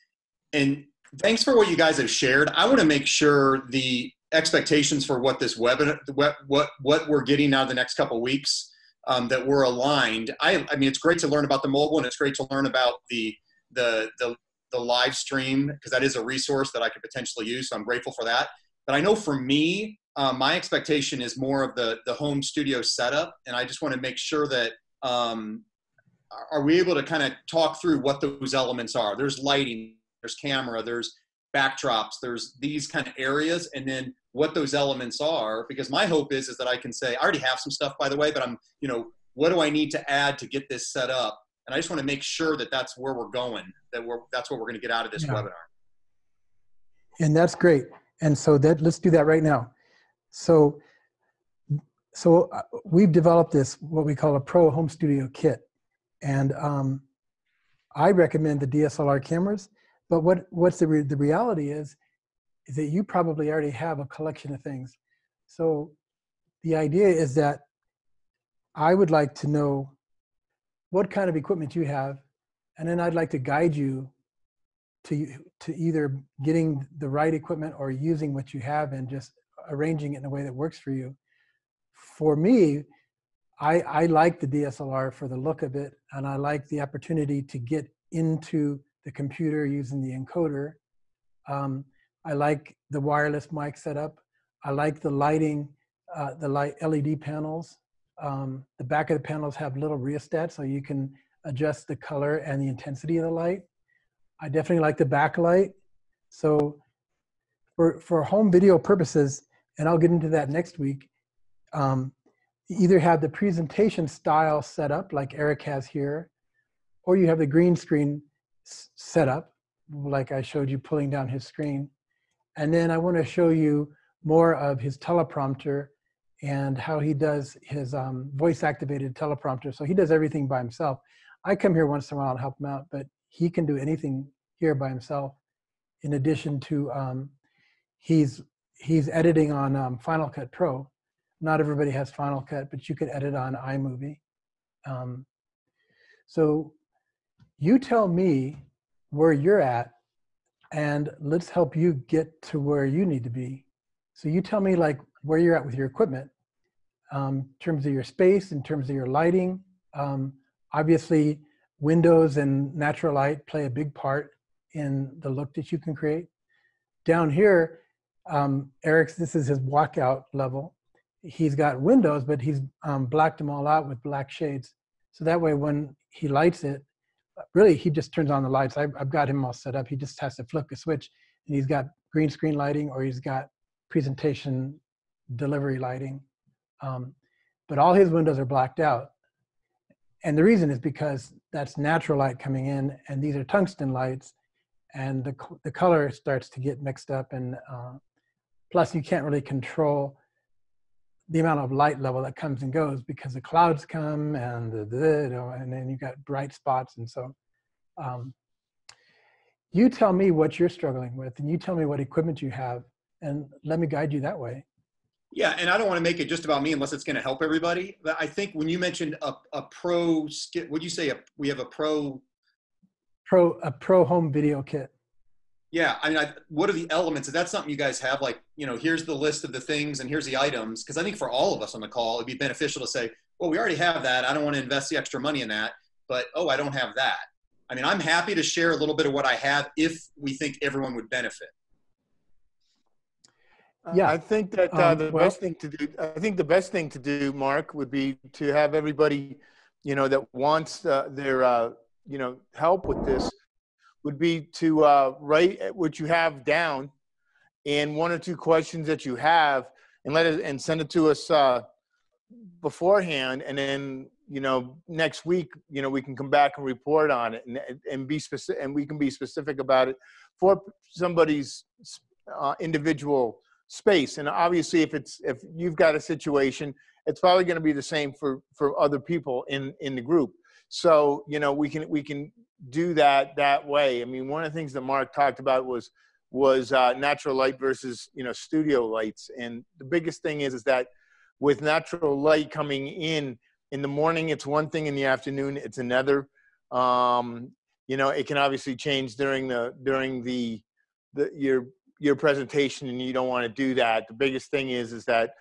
and thanks for what you guys have shared. I want to make sure the expectations for what this webinar, what what what we're getting out of the next couple weeks um, that we're aligned. I, I mean, it's great to learn about the mobile, and it's great to learn about the the the, the live stream because that is a resource that I could potentially use. So I'm grateful for that. But I know for me, um, my expectation is more of the the home studio setup, and I just want to make sure that um, are we able to kind of talk through what those elements are? There's lighting, there's camera, there's backdrops, there's these kind of areas, and then what those elements are because my hope is is that I can say I already have some stuff by the way but I'm you know what do I need to add to get this set up? And I just want to make sure that that's where we're going that we're that's what we're going to get out of this yeah. webinar. And that's great. And so that let's do that right now. So so uh, we've developed this what we call a pro home studio kit. And um, I recommend the DSLR cameras but what what's the re- the reality is is that you probably already have a collection of things. So the idea is that I would like to know what kind of equipment you have, and then I'd like to guide you to to either getting the right equipment or using what you have and just arranging it in a way that works for you. For me, I, I like the DSLR for the look of it, and I like the opportunity to get into the computer using the encoder. Um, I like the wireless mic setup. I like the lighting uh, the light LED panels. Um, the back of the panels have little rheostats so you can adjust the color and the intensity of the light. I definitely like the backlight. So for, for home video purposes, and I'll get into that next week, um, either have the presentation style set up like Eric has here, or you have the green screen set up like I showed you pulling down his screen. And then I want to show you more of his teleprompter and how he does his um, voice activated teleprompter. So he does everything by himself. I come here once in a while and help him out, but he can do anything here by himself. In addition to, um, he's he's editing on um, Final Cut Pro. Not everybody has Final Cut, but you could edit on iMovie. Um, so you tell me where you're at, and let's help you get to where you need to be. So you tell me like where you're at with your equipment, um, in terms of your space, in terms of your lighting. Um, obviously, windows and natural light play a big part in the look that you can create. Down here, um, Eric's, this is his walkout level. He's got windows, but he's um, blacked them all out with black shades. So that way when he lights it, really he just turns on the lights. I've, I've got him all set up. He just has to flip a switch and he's got green screen lighting or he's got presentation delivery lighting. Um, but all his windows are blacked out. And the reason is because that's natural light coming in and these are tungsten lights and the, the color starts to get mixed up and uh, plus you can't really control the amount of light level that comes and goes because the clouds come and the, the you know, and then you've got bright spots and so um, you tell me what you're struggling with and you tell me what equipment you have and let me guide you that way. Yeah and i don't want to make it just about me unless it's going to help everybody but i think when you mentioned a, a pro skit would you say? A, we have a pro pro a pro home video kit yeah, I mean, I, what are the elements? Is that something you guys have? Like, you know, here's the list of the things and here's the items. Because I think for all of us on the call, it'd be beneficial to say, well, we already have that. I don't want to invest the extra money in that. But oh, I don't have that. I mean, I'm happy to share a little bit of what I have if we think everyone would benefit. Yeah, I think that uh, um, the well, best thing to do. I think the best thing to do, Mark, would be to have everybody, you know, that wants uh, their, uh, you know, help with this would be to uh, write what you have down and one or two questions that you have and let it and send it to us uh, beforehand. And then you know next week you know we can come back and report on it and, and be specific and we can be specific about it for somebody's uh, individual space. And obviously if it's if you've got a situation it's probably going to be the same for for other people in in the group so you know we can we can do that that way. I mean, one of the things that Mark talked about was was uh, natural light versus you know studio lights, and the biggest thing is is that with natural light coming in in the morning, it's one thing. In the afternoon, it's another. Um, you know, it can obviously change during the during the the your your presentation, and you don't want to do that. The biggest thing is is that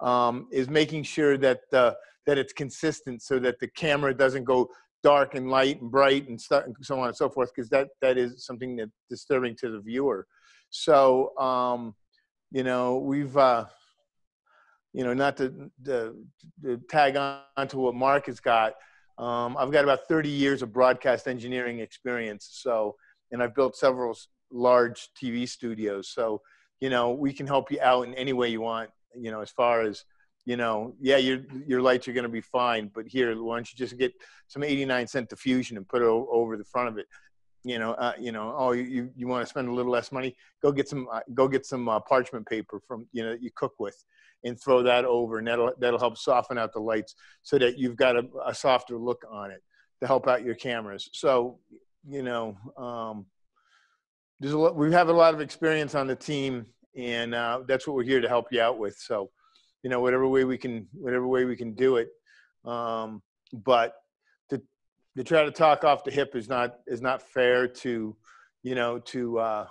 um, is making sure that the that it's consistent so that the camera doesn't go dark and light and bright and, so on and so forth because that that is something that's disturbing to the viewer. So um, you know we've uh, you know not to, tag on to what mark has got um, i've got about 30 years of broadcast engineering experience so and i've built several large tv studios. So you know we can help you out in any way you want you know as far as you know, yeah, your your lights are going to be fine, but here, why don't you just get some 89 cent diffusion and put it over the front of it? You know, uh, you know, oh, you you want to spend a little less money? Go get some uh, go get some uh, parchment paper from you know that you cook with, and throw that over, and that'll that'll help soften out the lights so that you've got a, a softer look on it to help out your cameras. So, you know, um, there's a lot, we have a lot of experience on the team, and uh, that's what we're here to help you out with. So you know whatever way we can whatever way we can do it. Um, but to to try to talk off the hip is not is not fair to you know to uh,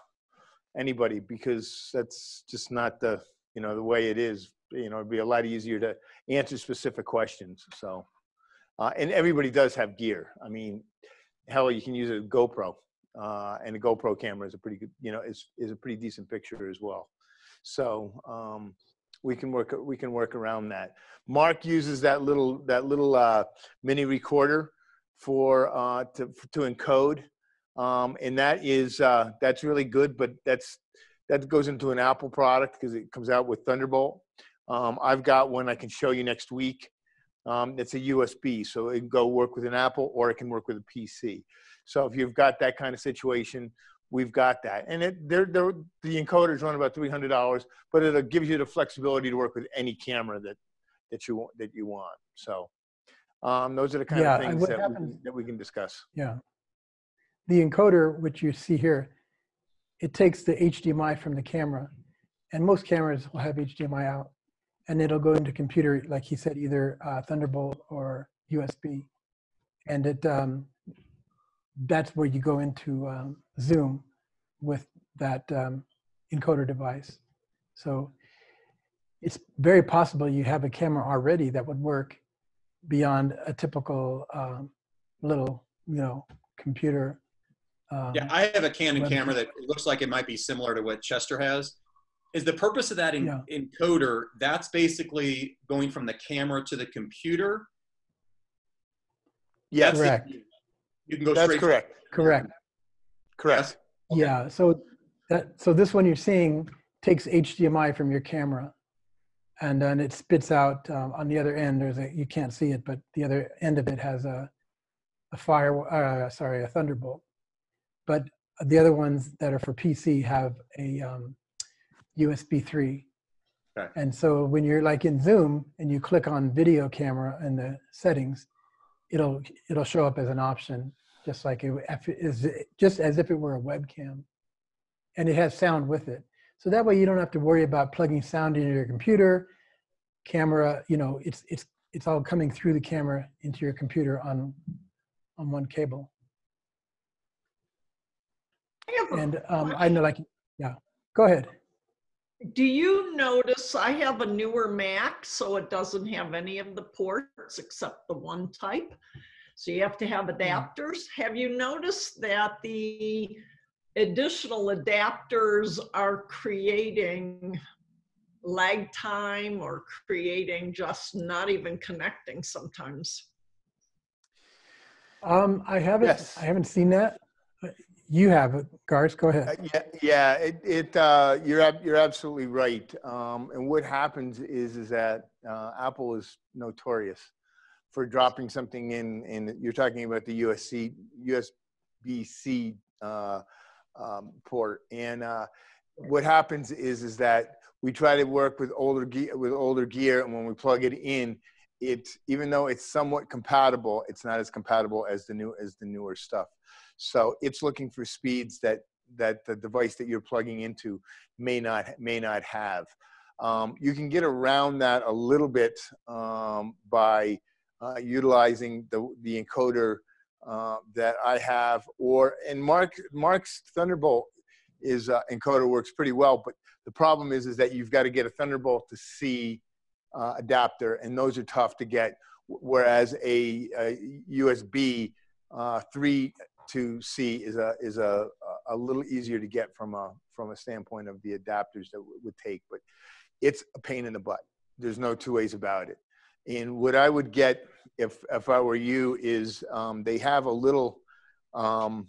anybody because that's just not the you know the way it is. You know it'd be a lot easier to answer specific questions. So uh, and everybody does have gear. I mean hell you can use a gopro uh, and a gopro camera is a pretty good you know is is a pretty decent picture as well. So um, we can work we can work around that. Mark uses that little that little uh, mini recorder for uh, to to encode, um, and that is uh, that's really good. But that's that goes into an Apple product because it comes out with Thunderbolt. Um, I've got one I can show you next week. Um, it's a USB, so it can go work with an Apple or it can work with a PC. So if you've got that kind of situation, we've got that. And it, they're, they're, the encoders run about $300, but it gives you the flexibility to work with any camera that, that, you, that you want. So um, those are the kind Yeah, of things that we, happens- can- that we can discuss. Yeah. The encoder, which you see here, it takes the HDMI from the camera, and most cameras will have HDMI out, and it'll go into computer, like he said, either uh, Thunderbolt or USB, and it um, that's where you go into um, Zoom with that um, encoder device. So it's very possible you have a camera already that would work beyond a typical um, little, you know, computer. Um, Yeah, I have a Canon web- camera that looks like it might be similar to what Chester has. Is the purpose of that en- Yeah. encoder? That's basically going from the camera to the computer. Yes, That's the- Correct. you can go that's straight. correct. correct. Correct. Okay. Yeah. So that so this one you're seeing takes HDMI from your camera, and then it spits out um, on the other end. There's a you can't see it, but the other end of it has a a fire. Uh, sorry, a Thunderbolt. But the other ones that are for PC have a um, USB 3. Okay. And so when you're like in Zoom and you click on video camera in the settings, it'll it'll show up as an option, just like it is just as if it were a webcam, and it has sound with it. So that way you don't have to worry about plugging sound into your computer, camera. You know, it's it's it's all coming through the camera into your computer on on one cable. I have a And um, I know, like, yeah. Go ahead. Do you notice I have a newer Mac, so it doesn't have any of the ports except the one type? So you have to have adapters. Have you noticed that the additional adapters are creating lag time or creating just not even connecting sometimes? Um, I haven't. Yes. I haven't seen that. Uh, You have it, Garce. Go Uh, ahead. Yeah, yeah, it, it, uh, you're, ab- you're absolutely right. Um, and what happens is, is that, uh, Apple is notorious for dropping something in, in, you're talking about the USC, USB-C, uh, um, port. And, uh, what happens is, is that we try to work with older gear, with older gear, and when we plug it in, it's, even though it's somewhat compatible, it's not as compatible as the new, as the newer stuff. So it's looking for speeds that that the device that you're plugging into may not may not have. Um, you can get around that a little bit um, by uh, utilizing the the encoder uh, that I have, or and Mark Mark's Thunderbolt is uh, encoder works pretty well. But the problem is is that you've got to get a Thunderbolt to C uh, adapter, and those are tough to get. Whereas a, a USB uh, three to C is a is a a little easier to get from a from a standpoint of the adapters that would take, but it's a pain in the butt. There's no two ways about it. And what I would get if if I were you is um, they have a little. Um,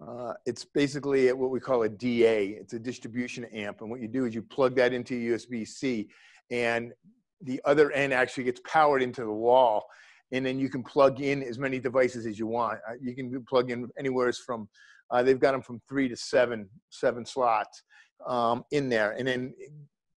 uh, it's basically what we call a DA. It's a distribution amp, and what you do is you plug that into USB C, and the other end actually gets powered into the wall and then you can plug in as many devices as you want. Uh, You can plug in anywhere from, uh, they've got them from three to seven, seven slots um, in there. And then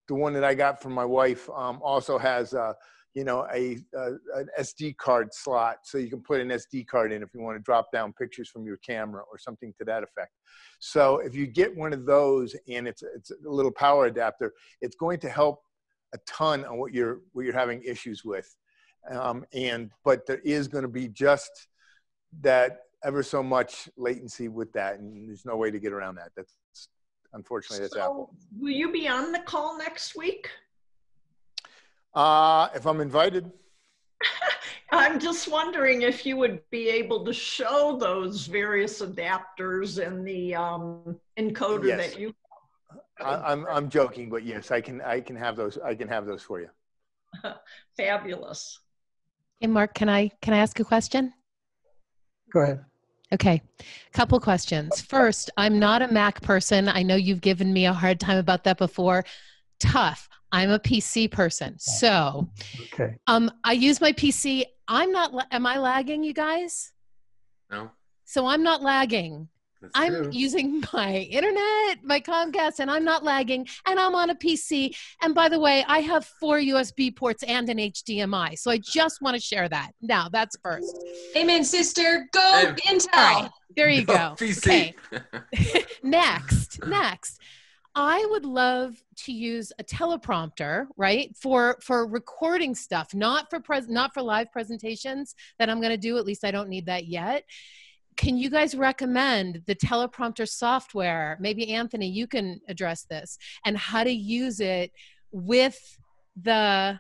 the one that I got from my wife um, also has, uh, you know, a, a an SD card slot, so you can put an SD card in if you want to drop down pictures from your camera or something to that effect. So if you get one of those and it's it's a little power adapter, it's going to help a ton on what you're what you're having issues with um, and but there is going to be just that ever so much latency with that, and there's no way to get around that. That's unfortunately that's Apple. So will you be on the call next week? Uh, if I'm invited, I'm just wondering if you would be able to show those various adapters and the um, encoder Yes. that you. I, I'm I'm joking, but yes, I can I can have those I can have those for you. Fabulous. Hey, Mark, can I can I ask a question? Go ahead. Okay, couple questions. First, I'm not a Mac person. I know you've given me a hard time about that before. Tough. I'm a PC person. So, Okay. um, I use my PC. I'm not. Am I lagging, you guys? No, So I'm not lagging. that's I'm true. using my internet, my Comcast, and I'm not lagging. And I'm on a PC. And by the way, I have four USB ports and an HDMI. So I just want to share that. Now, that's first. Amen, sister. Go Hey. Intel. All right, there you go. PC. Okay. next, next. I would love to use a teleprompter, right, for for recording stuff, not for pres- not for live presentations that I'm going to do. At least I don't need that yet. Can you guys recommend the teleprompter software? Maybe Anthony, you can address this and how to use it with the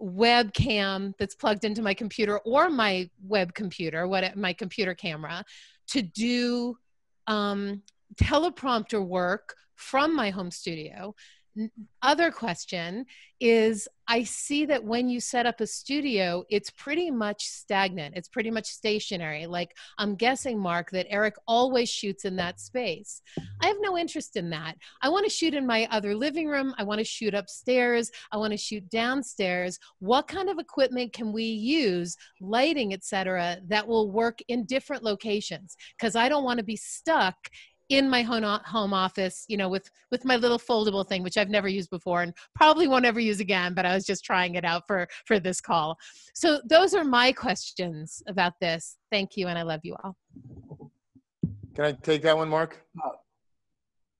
webcam that's plugged into my computer or my web computer, what my computer camera, to do um, teleprompter work from my home studio. Other question is I see that when you set up a studio, it's pretty much stagnant. It's pretty much stationary. Like I'm guessing, Mark, that Eric always shoots in that space. I have no interest in that. I want to shoot in my other living room. I want to shoot upstairs. I want to shoot downstairs. What kind of equipment can we use, lighting, etc., that will work in different locations? Because I don't want to be stuck in my home home office, you know, with with my little foldable thing, which I've never used before and probably won't ever use again. But I was just trying it out for for this call. So those are my questions about this. Thank you, and I love you all. Can I take that one, Mark?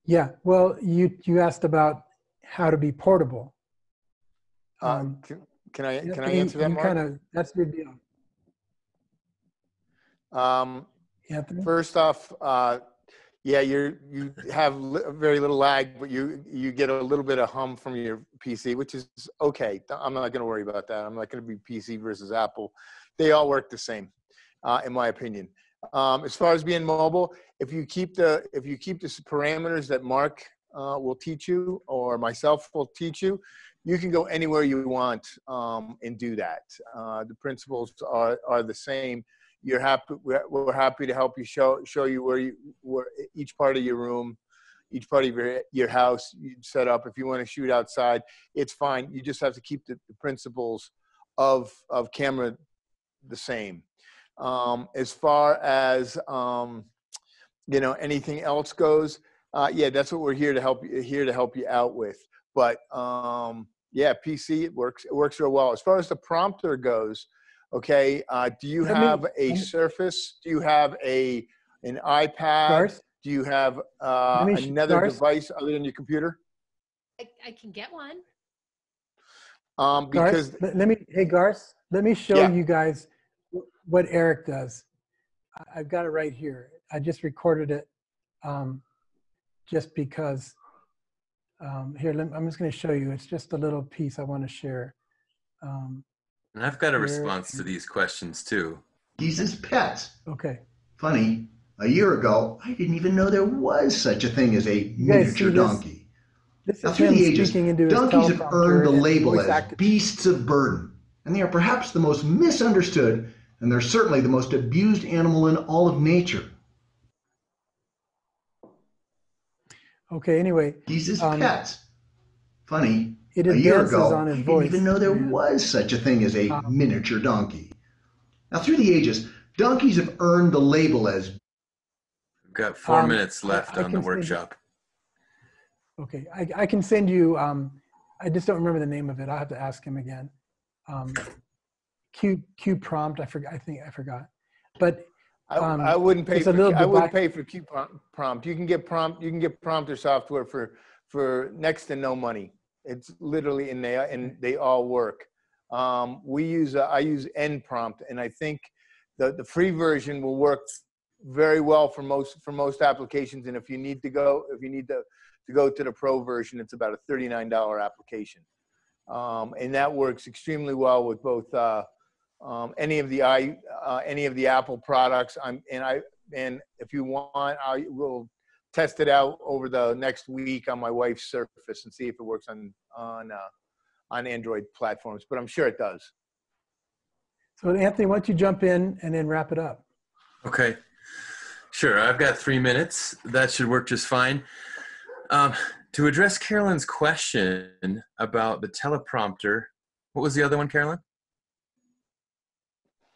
Yeah. Well, you you asked about how to be portable. Uh, Um, can, can I can I answer that, you Mark? Kind of. That's your deal, Um, Anthony. First off, uh, yeah, you're, you have li- very little lag, but you, you get a little bit of hum from your PC, which is okay. I'm not going to worry about that. I'm not going to be PC versus Apple. They all work the same, uh, in my opinion. Um, as far as being mobile, if you keep the if you keep the parameters that Mark uh, will teach you or myself will teach you, you can go anywhere you want um, and do that. Uh, the principles are are the same you're happy we're, we're happy to help you show show you where you where each part of your room each part of your your house you set up. If you want to shoot outside it's fine. You just have to keep the, the principles of of camera the same. Um as far as um you know anything else goes uh yeah that's what we're here to help you here to help you out with. But um yeah pc it works it works real well. As far as the prompter goes Okay. Uh, do you Let me- have a Surface? Do you have a an iPad? Garce? Do you have uh, Let me sh- another Garce? device other than your computer? I, I can get one. Um, Garce, because let, let me. Hey, Garce. Let me show Yeah. you guys what Eric does. I- I've got it right here. I just recorded it, um, just because. Um, here, let, I'm just going to show you. It's just a little piece I want to share. Um, And I've got a response to these questions too. He's his pets. okay. Funny, a year ago, I didn't even know there was such a thing as a miniature donkey. This Now, through the ages, speaking into his donkeys have earned the label as acted- beasts of burden, and they are perhaps the most misunderstood, and they're certainly the most abused animal in all of nature. Okay. Anyway, He's his Um, pets. Funny, it a year ago, on I his didn't even know there and- was such a thing as a Um, miniature donkey. Now, through the ages, donkeys have earned the label as We've got four Um, minutes left I on the can send you- workshop. Okay, I, I can send you. Um, I just don't remember the name of it. I'll have to ask him again. Um, Q Q prompt. I forgot. I think I forgot. But I, um, I wouldn't pay it's a for little I wouldn't pay for Q prom- prompt. You can get prompt you can get prompter software for for next to no money. It's literally in there and they all work. Um, we use uh, I use N prompt and I think the the free version will work very well for most for most applications. And if you need to go if you need to to go to the pro version, it's about a thirty nine dollar application, um, and that works extremely well with both. Uh, um, any of the i uh, any of the Apple products. I'm and I and if you want, I will test it out over the next week on my wife's Surface and see if it works on on uh, on Android platforms. But I'm sure it does. So Anthony, why don't you jump in and then wrap it up? Okay. Sure. I've got three minutes. That should work just fine. Um, to address Carolyn's question about the teleprompter, what was the other one, Carolyn?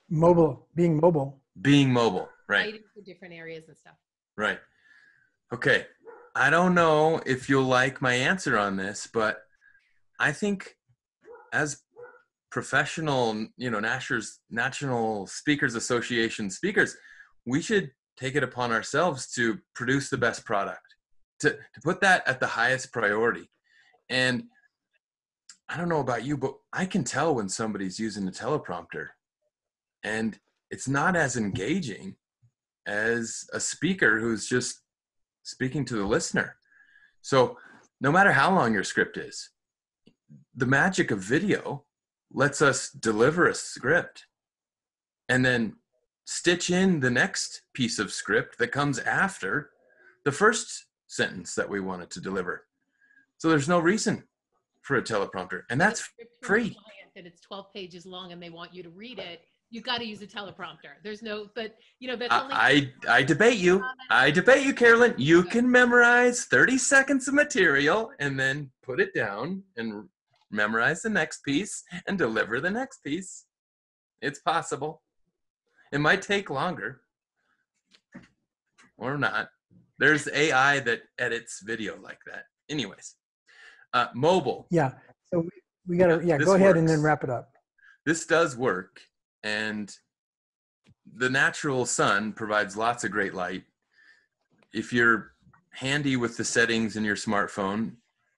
Mobile, being mobile. Being mobile, right. Items for different areas and stuff. Right. Okay. I don't know if you'll like my answer on this, but I think as professional, you know, Nasher's National Speakers Association speakers, we should take it upon ourselves to produce the best product, to, to put that at the highest priority. And I don't know about you, but I can tell when somebody's using a teleprompter and it's not as engaging as a speaker who's just speaking to the listener. So, no matter how long your script is, the magic of video lets us deliver a script and then stitch in the next piece of script that comes after the first sentence that we wanted to deliver. So there's no reason for a teleprompter, and that's free. That it's 12 pages long and they want you to read it you got to use a teleprompter. There's no, but you know that's only. I I debate you. I debate you, Carolyn. You can memorize 30 seconds of material and then put it down and memorize the next piece and deliver the next piece. It's possible. It might take longer or not. There's AI that edits video like that. Anyways, uh, mobile. Yeah. So we, we got to, yeah, this go ahead works. and then wrap it up. This does work and the natural sun provides lots of great light. If you're handy with the settings in your smartphone,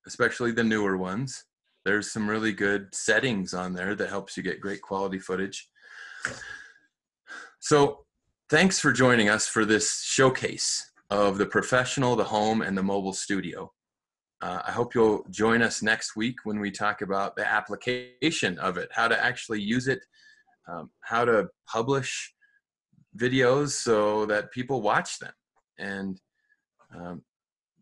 especially the newer ones, there's some really good settings on there that helps you get great quality footage. So, thanks for joining us for this showcase of the professional, the home, and the mobile studio. Uh, I hope you'll join us next week when we talk about the application of it, how to actually use it um, how to publish videos so that people watch them. And um,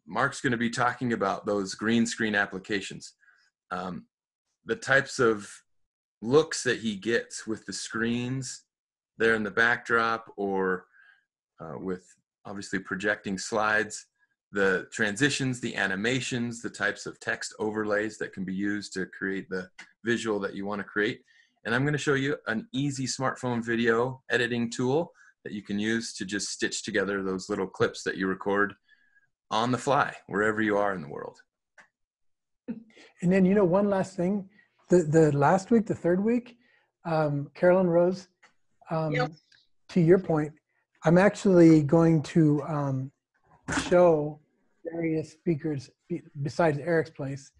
Mark's going to be talking about those green screen applications. Um, the types of looks that he gets with the screens there in the backdrop or uh, with obviously projecting slides, the transitions, the animations, the types of text overlays that can be used to create the visual that you want to create. And I'm going to show you an easy smartphone video editing tool that you can use to just stitch together those little clips that you record on the fly, wherever you are in the world. And then, you know, one last thing. The, the last week, the third week, um, Carolyn Rose, um, yep. to your point, I'm actually going to um, show various speakers besides Eric's place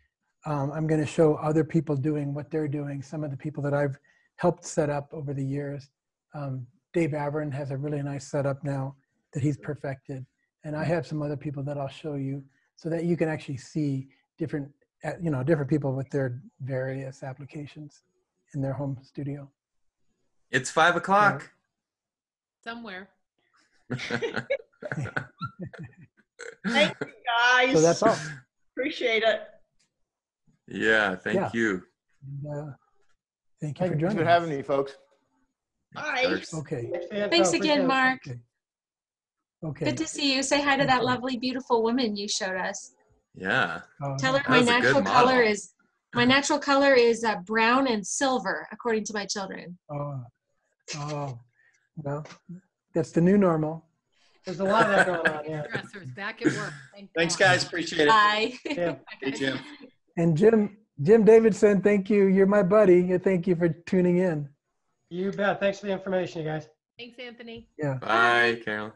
um, I'm going to show other people doing what they're doing. Some of the people that I've helped set up over the years. Um, Dave Avern has a really nice setup now that he's perfected. And I have some other people that I'll show you so that you can actually see different, uh, you know, different people with their various applications in their home studio. It's five o'clock. Somewhere. Thank you guys. So that's all. Appreciate it. Yeah, thank yeah. you. And, uh, thank you for joining. for having me, folks. Bye. Okay. Thanks again, Mark. Okay. okay. Good to see you. Say hi to that lovely, beautiful woman you showed us. Yeah. Oh, Tell her my natural color is my natural color is uh, brown and silver, according to my children. Oh, oh, well, that's the new normal. There's a lot of that going on here. Dressers back at work. Thank Thanks, guys. Appreciate it. Bye. Yeah. Hey, Jim. And Jim, Jim Davidson, thank you. You're my buddy. Thank you for tuning in. You bet. Thanks for the information, you guys. Thanks, Anthony. Yeah. Bye, Carol.